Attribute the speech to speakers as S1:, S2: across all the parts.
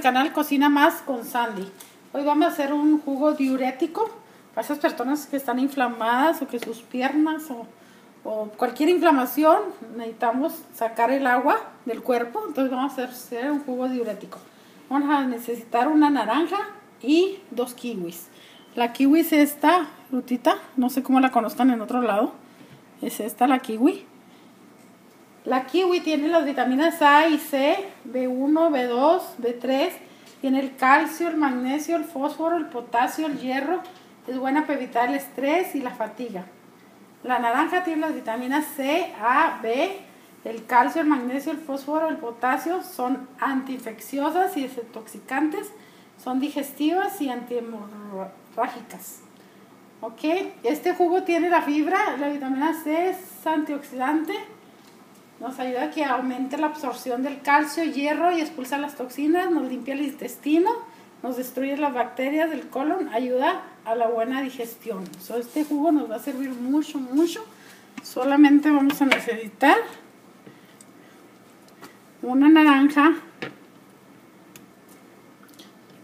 S1: canal Cocina Más con Sandy. Hoy vamos a hacer un jugo diurético para esas personas que están inflamadas o que sus piernas o, o cualquier inflamación necesitamos sacar el agua del cuerpo. Entonces vamos a hacer un jugo diurético. Vamos a necesitar una naranja y dos kiwis. La kiwi es esta frutita, no sé cómo la conozcan en otro lado. Es esta la kiwi. La kiwi tiene las vitaminas A y C, B1, B2, B3, tiene el calcio, el magnesio, el fósforo, el potasio, el hierro, es buena para evitar el estrés y la fatiga. La naranja tiene las vitaminas C, A, B, el calcio, el magnesio, el fósforo, el potasio, son antiinfecciosas y desintoxicantes, son digestivas y antihemorrágicas. Ok, este jugo tiene la fibra, la vitamina C es antioxidante, nos ayuda a que aumente la absorción del calcio, hierro y expulsa las toxinas, nos limpia el intestino, nos destruye las bacterias del colon, ayuda a la buena digestión. este jugo nos va a servir mucho, mucho. Solamente vamos a necesitar una naranja,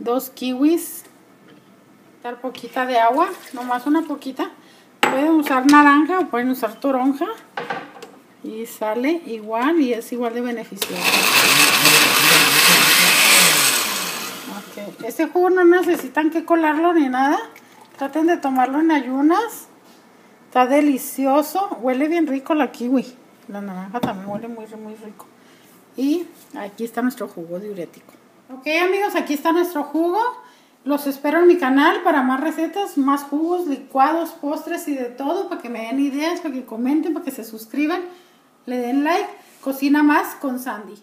S1: dos kiwis, dar poquita de agua, nomás una poquita. Pueden usar naranja o pueden usar toronja y sale igual y es igual de beneficioso. Este jugo no necesitan que colarlo ni nada. Traten de tomarlo en ayunas. Está delicioso. Huele bien rico la kiwi. La naranja también huele muy, muy rico. Y aquí está nuestro jugo diurético. Ok amigos, aquí está nuestro jugo. Los espero en mi canal para más recetas, más jugos, licuados, postres y de todo, para que me den ideas, para que comenten, para que se suscriban le den like. Cocina más con Sandy.